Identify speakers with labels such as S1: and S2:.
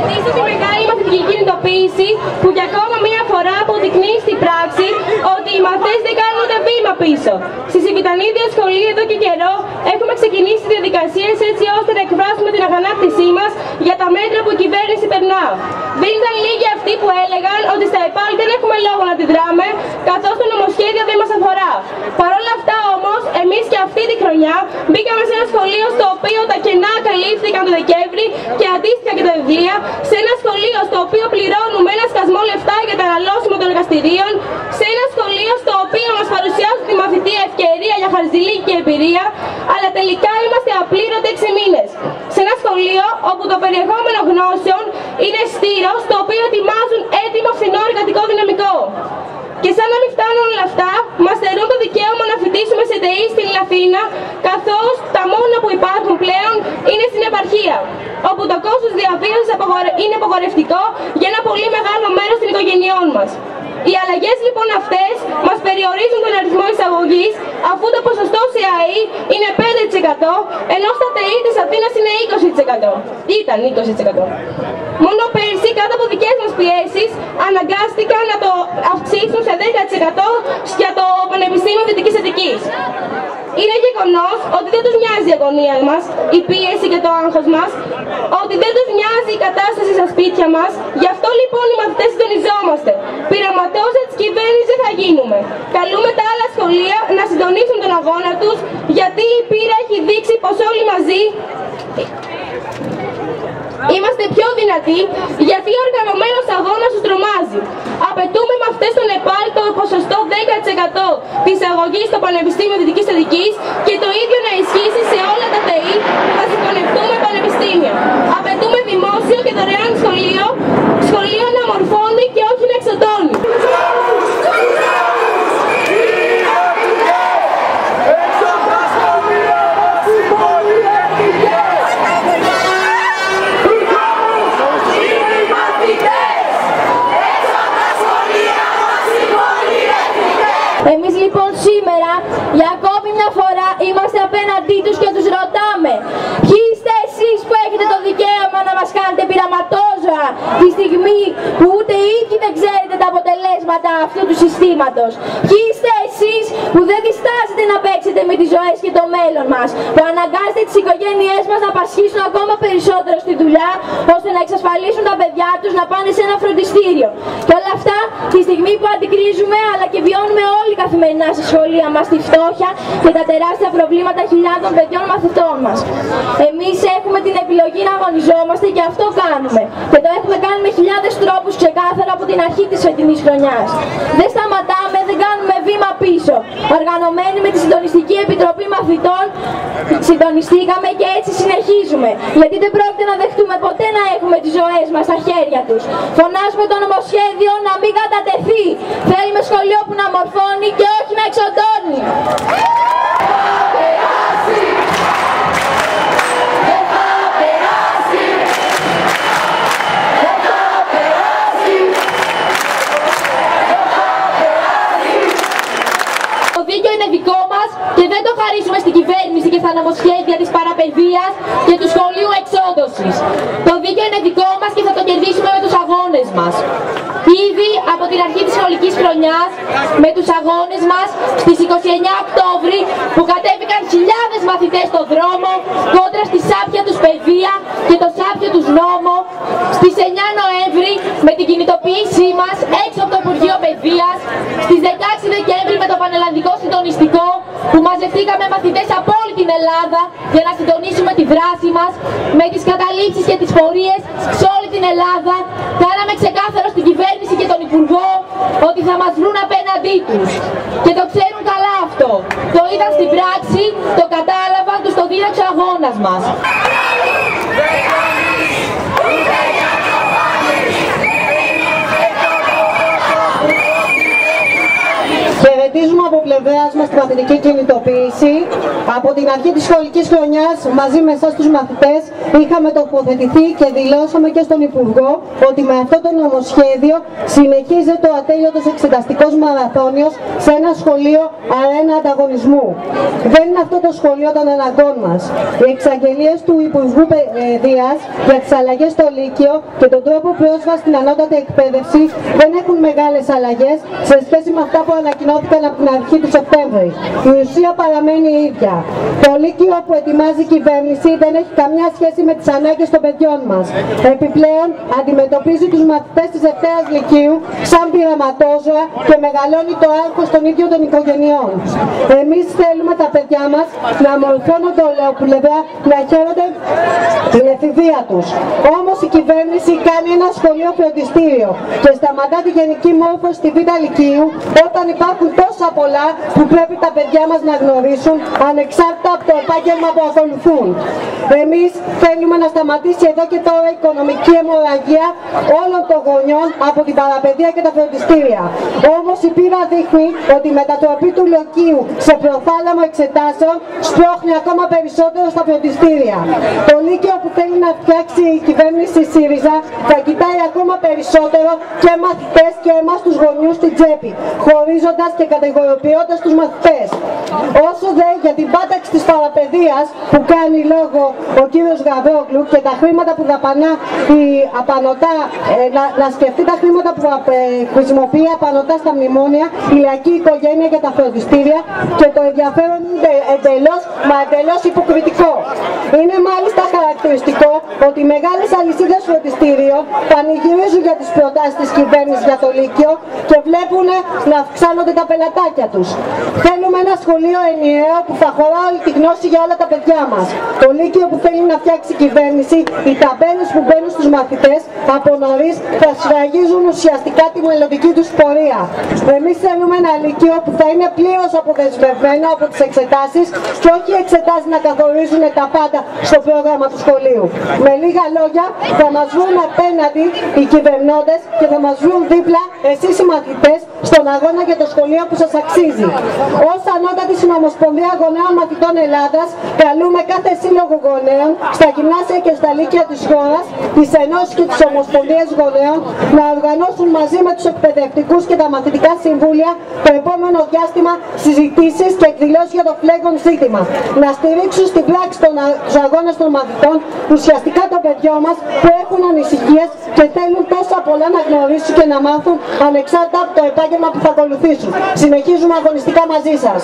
S1: Χαιρετίζω τη μεγάλη μαθητική κινητοποίηση που για ακόμα μία φορά αποδεικνύει στην πράξη ότι οι μαθητές δεν κάνουν ούτε βήμα πίσω. Στη Σιβητανίδια Σχολή εδώ και καιρό έχουμε ξεκινήσει διαδικασίες έτσι ώστε να εκφράσουμε την αγανάκτησή μας για τα μέτρα που η κυβέρνηση περνά. Δεν ήταν λίγοι αυτοί που έλεγαν ότι στα ΕΠΑΛ δεν έχουμε λόγο να αντιδράμε, καθώς το νομοσχέδιο δεν μας αφορά. Παρ' όλα αυτά όμως, εμείς και αυτή τη χρονιά μπήκαμε σε ένα σχολείο στο οποίο τα κενά καλύφθηκαν το Δεκέμβρη και αντίστοιχα και τα βιβλία, σε ένα σχολείο στο οποίο πληρώνουμε ένα σκασμό λεφτά για τα αναλώσιμο των εργαστηρίων, σε ένα σχολείο στο οποίο μας παρουσιάζουν τη μαθητή ευκαιρία για χαρζηλίκη εμπειρία, αλλά τελικά είμαστε απλήρωτοι 6 μήνες. Σε ένα σχολείο όπου το περιεχόμενο γνώσεων είναι στήρος στο οποίο ετοιμάζουν έτοιμο φθηνό εργατικό δυναμικό. Και σαν να μην φτάνουν όλα αυτά, μας θερούν το δικαίωμα να φοιτήσουμε σε ΤΕΗ στην Αθήνα, καθώς τα μόνα που υπάρχουν πλέον είναι στην επαρχία, όπου το κόστος διαβίωσης είναι απογορευτικό για ένα πολύ μεγάλο μέρος των οικογενειών μας. Οι αλλαγές λοιπόν αυτές μας περιορίζουν τον αριθμό εισαγωγής, αφού το ποσοστό σε ΑΕΗ είναι 5%, ενώ στα ΤΕΗ τη Αθήνα είναι 20%. Ήταν 20%. Μόνο πέρσι, κάτω από δικές μας πιέσεις, αναγκάστηκαν να το αυξήσουν σε 10% για το Πανεπιστήμιο Δυτικής Αττικής. Είναι γεγονός ότι δεν τους νοιάζει η αγωνία μας, η πίεση και το άγχος μας, ότι δεν τους νοιάζει η κατάσταση στα σπίτια μας. Γι' αυτό λοιπόν οι μαθητές συντονιζόμαστε. Πειραματόζα τη κυβέρνηση δεν θα γίνουμε. Καλούμε τα άλλα σχολεία να συντονίσουν τον αγώνα τους, γιατί η πείρα έχει δείξει πως όλοι μαζί Είμαστε πιο δυνατοί γιατί ο οργανωμένος αγώνας τους τρομάζει. Απαιτούμε με αυτές τον ΕΠΑΛ το ποσοστό 10% της αγωγής στο Πανεπιστήμιο Δυτικής Αττικής και το ίδιο να ισχύσει σε όλα τα ΤΕΗ που θα συγχωνευτούμε πανεπιστήμια. Απαιτούμε δημόσιο και δωρεάν σχολείο, σχολείο να μορφώνει και όχι να εξοντώνει.
S2: Εμείς λοιπόν σήμερα για ακόμη μια φορά είμαστε απέναντί τους και τους ρωτάμε ποιοι είστε εσείς που έχετε το δικαίωμα να μας κάνετε πειραματόζωα τη στιγμή που ούτε οι ίδιοι δεν ξέρετε τα αποτελέσματα αυτού του συστήματος; Ποιοι είστε εσείς που δεν διστάζετε να παίξετε με τις ζωές και το μέλλον μας, που αναγκάζετε τις οικογένειές μας να πασχίσουν ακόμα περισσότερο στη δουλειά, ώστε να εξασφαλίσουν τα παιδιά τους να πάνε σε ένα φροντιστήριο; Και όλα αυτά τη στιγμή που αντικρίζουμε αλλά και βιώνουμε όλοι καθημερινά στη σχολεία μας τη φτώχεια και τα τεράστια προβλήματα χιλιάδων παιδιών μαθητών μας. Εμείς έχουμε την επιλογή να αγωνιζόμαστε και αυτό κάνουμε. Και το έχουμε κάνει με χιλιάδες τρόπους ξεκάθαρα από την αρχή της φετινής χρονιάς. Δεν σταματάμε, δεν κάνουμε βήμα πίσω. Οργανωμένοι με τη Συντονιστική Επιτροπή Μαθητών συντονιστήκαμε και έτσι συνεχίζουμε. Γιατί δεν πρόκειται να δεχτούμε ποτέ να έχουμε τις ζωές μας στα χέρια τους. Φωνάζουμε το νομοσχέδιο να μην κατατεθεί. Θέλουμε σχολείο που να μορφώνει και όχι να εξοντώνει.
S1: Το δίκαιο είναι δικό μας και δεν το χαρίσουμε στην κυβέρνηση και στα νομοσχέδια της παραπαιδείας και του σχολείου εξόντωσης. Το δίκαιο είναι δικό μας και θα το κερδίσουμε με τους αγώνες μας. Ήδη από την αρχή της σχολικής χρονιάς, με τους αγώνες μας, στις 29 Οκτώβρη, που κατέβηκαν χιλιάδες μαθητές στον δρόμο, κόντρα στη σάπια τους παιδεία και το σάπιο τους νόμο, στις 9 Νοέμβρη, με την κινητοποίησή μας έξω από το Υπουργείο Παιδείας, στις 16 Δεκέμβρη με το Πανελλαδικό Συντονιστικό, που μαζευτήκαμε μαθητές από όλη την Ελλάδα για να συντονίσουμε τη δράση μας με τις καταλήψεις και τις πορείες σε όλη την Ελλάδα. Κάναμε ξεκάθαρο στην κυβέρνηση και τον Υπουργό ότι θα μας βρουν απέναντί τους. Και το ξέρουν καλά αυτό. Το είδαν στην πράξη, το κατάλαβαν, τους το δίδαξε ο αγώνας μας.
S3: Χαιρετίζουμε από πλευράς μας τη μαθητική κινητοποίηση Από την αρχή της σχολικής χρονιάς, μαζί με εσάς τους μαθητές, είχαμε τοποθετηθεί και δηλώσαμε και στον Υπουργό ότι με αυτό το νομοσχέδιο συνεχίζεται ο ατέλειωτος εξεταστικός μαραθώνιος σε ένα σχολείο αρένα ανταγωνισμού. Δεν είναι αυτό το σχολείο των αναγκών μας. Οι εξαγγελίες του Υπουργού Παιδείας για τις αλλαγές στο Λύκειο και τον τρόπο πρόσβασης στην ανώτατη εκπαίδευση δεν έχουν μεγάλες αλλαγές σε σχέση με αυτά που ανακοινώθηκαν από την αρχή του Σεπτέμβρη. Η ουσία παραμένει η ίδια. Το Λύκειο που ετοιμάζει η κυβέρνηση δεν έχει καμιά σχέση με τις ανάγκες των παιδιών μας. Επιπλέον αντιμετωπίζει τους μαθητές της Δευτέρας Λυκείου σαν πειραματόζωα και μεγαλώνει το άγχος των ίδιων των οικογενειών. Εμείς θέλουμε τα παιδιά μας να μορφώνονται ολαιοπλευρά, να χαίρονται την εφηβεία τους. Όμως η κυβέρνηση κάνει ένα σχολείο φροντιστήριο και σταματά τη γενική μόρφωση στη Β' Λυκείου όταν υπάρχουν τόσα πολλά που πρέπει τα παιδιά μας να γνωρίσουν ανεξάρτητα από το επάγγελμα που ακολουθούν. Εμείς θέλουμε να σταματήσει εδώ και τώρα η οικονομική αιμορραγία όλων των γονιών από την παραπαιδεία και τα φροντιστήρια. Όμως η πείρα δείχνει ότι η μετατροπή του Λυκείου σε προθάλαμο εξετάσεων σπρώχνει ακόμα περισσότερο στα φροντιστήρια. Το Λύκειο που θέλει να φτιάξει η κυβέρνηση ΣΥΡΙΖΑ θα κοιτάει ακόμα περισσότερο και μαθητές και εμάς τους γονιούς στην τσέπη, χωρίζοντας και κατηγοριοποιώντας τους μαθητές. Όσο δε για την πάταξη της παραπαιδείας που κάνει λόγο ο κύριος Γαβρόγλου και τα χρήματα που δαπανά η απανοτά, ε, να, να, σκεφτεί τα χρήματα που ε, χρησιμοποιεί απανοτά στα μνημόνια, η λαϊκή οικογένεια και τα φροντιστήρια και το ενδιαφέρον είναι εντελώς, μα εντελώς υποκριτικό. Είναι μάλιστα χαρακτηριστικό ότι οι μεγάλες αλυσίδες φροντιστήριων πανηγυρίζουν για τις προτάσεις της κυβέρνησης για το Λύκειο και βλέπουν να αυξάνονται τα πελατάκια τους. Θέλουμε ένα σχολείο ενιαίο που θα χωρά όλη τη γνώση για όλα τα παιδιά μας. Το Λύκειο που θέλει να φτιάξει η κυβέρνηση, οι ταμπέλες που μπαίνουν στους μαθητές από νωρίς θα σφραγίζουν ουσιαστικά τη μελλοντική τους πορεία. Εμείς θέλουμε ένα Λύκειο που θα είναι πλήρως αποδεσμευμένο από τις εξετάσεις και όχι οι εξετάσεις να καθορίζουν τα πάντα στο πρόγραμμα του σχολείου. Με λίγα λόγια θα μας βρουν απέναντι οι κυβερνώντες και θα μας βρουν δίπλα εσείς οι μαθητές στον αγώνα για το σχολείο που σας αξίζει. Ως ανώτατη συνομοσπονδία γονέων μαθητών Ελλάδας καλούμε κάθε σύλλογο γονέων στα γυμνάσια και στα λύκεια της χώρας, τις ενώσεις και τις ομοσπονδίες γονέων να οργανώσουν μαζί με τους εκπαιδευτικούς και τα μαθητικά συμβούλια το επόμενο διάστημα συζητήσεις και εκδηλώσεις για το φλέγον ζήτημα. Να στηρίξουν στην πράξη των αγώνες των μαθητών ουσιαστικά των παιδιών μας που έχουν ανησυχίες και θέλουν τόσα πολλά να γνωρίσουν και να μάθουν ανεξάρτητα από το επάγγελμα που θα ακολουθήσουν. Συνεχίζουμε αγωνιστικά μαζί σας.